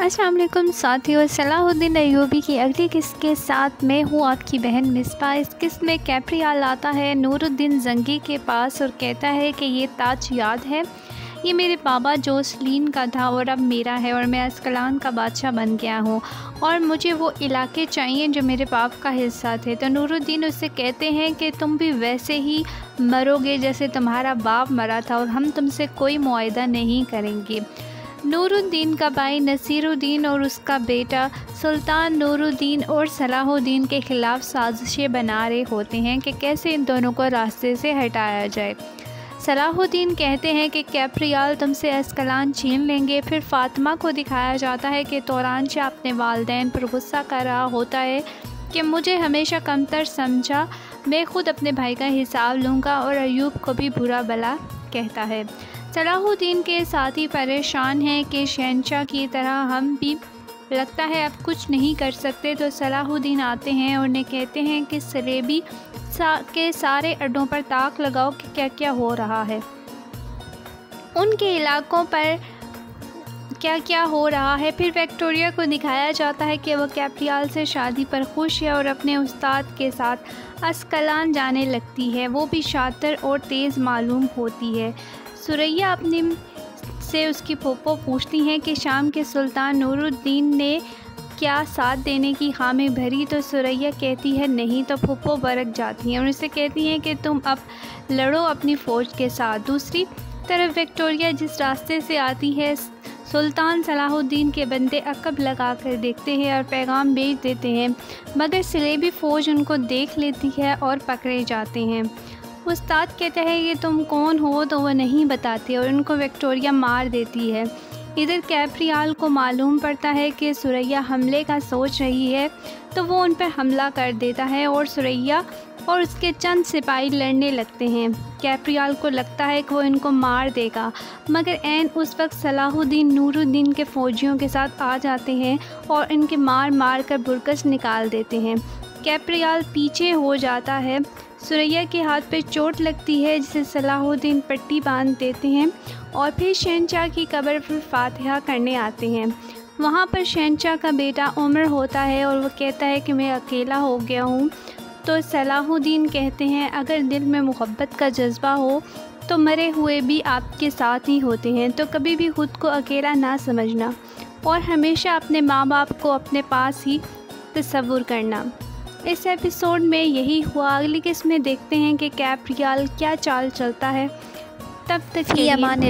असलम साथियों, सलाहुद्दीन अयूबी की अगली किस्त के साथ मैं हूँ आपकी बहन मिसबा। इस किस्त में कैप्रियाल आता है, नूरुद्दीन जंगी के पास और कहता है कि ये ताज याद है। ये मेरे बाबा जोसलीन का था और अब मेरा है और मैं अस्कलान का बादशाह बन गया हूँ। और मुझे वो इलाके चाहिए जो मेरे बाप का हिस्सा थे। तो नूरुद्दीन उससे कहते हैं कि तुम भी वैसे ही मरोगे जैसे तुम्हारा बाप मरा था और हम तुमसे कोई मुआदा नहीं करेंगे। नूरुद्दीन का भाई नसीरुद्दीन और उसका बेटा सुल्तान नूरुद्दीन और सलाहुद्दीन के ख़िलाफ़ साजिशें बना रहे होते हैं कि कैसे इन दोनों को रास्ते से हटाया जाए। सलाहुद्दीन कहते हैं कि कैप्रियाल तुमसे अस्कलान छीन लेंगे। फिर फ़ातिमा को दिखाया जाता है कि तौरान शाह अपने वालदेन पर गुस्सा कर रहा होता है कि मुझे हमेशा कमतर समझा, मैं ख़ुद अपने भाई का हिसाब लूँगा और अयूब को भी बुरा भला कहता है। सलाहुद्दीन के साथी परेशान हैं कि शहनशाह की तरह हम भी लगता है अब कुछ नहीं कर सकते। तो सलाहुद्दीन आते हैं और उन्हें कहते हैं कि सलेबी सा, के सारे अड्डों पर ताक लगाओ कि क्या क्या हो रहा है। उनके इलाकों पर क्या क्या हो रहा है फिर विक्टोरिया को दिखाया जाता है कि वह कैप्रियाल से शादी पर खुश है और अपने उस्ताद के साथ अस्कलान जाने लगती है। वो भी शातर और तेज़ मालूम होती है। सुरैया अपनी से उसकी पोपो पूछती हैं कि शाम के सुल्तान नूरुद्दीन ने क्या साथ देने की हामी भरी? तो सुरैया कहती है, नहीं तो फुप्पो बरक जाती हैं। और उसे कहती हैं कि, तुम अब लड़ो अपनी फ़ौज के साथ। दूसरी तरफ़ विक्टोरिया जिस रास्ते से आती है, सुल्तान सलाहुद्दीन के बंदे अकब लगा कर देखते हैं और पैगाम भेज देते हैं। मगर सलेबी फ़ौज उनको देख लेती है और पकड़े जाते हैं। उस्ताद कहते हैं कि तुम कौन हो? तो वह नहीं बताते और उनको विक्टोरिया मार देती है। इधर कैप्रियाल को मालूम पड़ता है कि सुरैया हमले का सोच रही है तो वो उन पर हमला कर देता है और सुरैया और उसके चंद सिपाही लड़ने लगते हैं। कैप्रियाल को लगता है कि वो इनको मार देगा, मगर एन उस वक्त सलाहुद्दीन नूरुद्दीन के फ़ौजियों के साथ आ जाते हैं और इनके मार मार कर बुरकस निकाल देते हैं। कैप्रियाल पीछे हो जाता है सुरैया के हाथ पर चोट लगती है, जिसे सलाहुद्दीन पट्टी बाँध देते हैं और फिर शहनशाह की कब्र पर फातिहा करने आते हैं। वहाँ पर शहनशाह का बेटा उम्र होता है और वो कहता है कि मैं अकेला हो गया हूँ। तो सलाहुद्दीन कहते हैं, अगर दिल में मोहब्बत का जज्बा हो तो मरे हुए भी आपके साथ ही होते हैं। तो कभी भी ख़ुद को अकेला ना समझना और हमेशा अपने माँ बाप को अपने पास ही तस्वुर करना। इस एपिसोड में यही हुआ। अगली किस्त में देखते हैं कि कैप्रियाल क्या चाल चलता है। तब तक अमान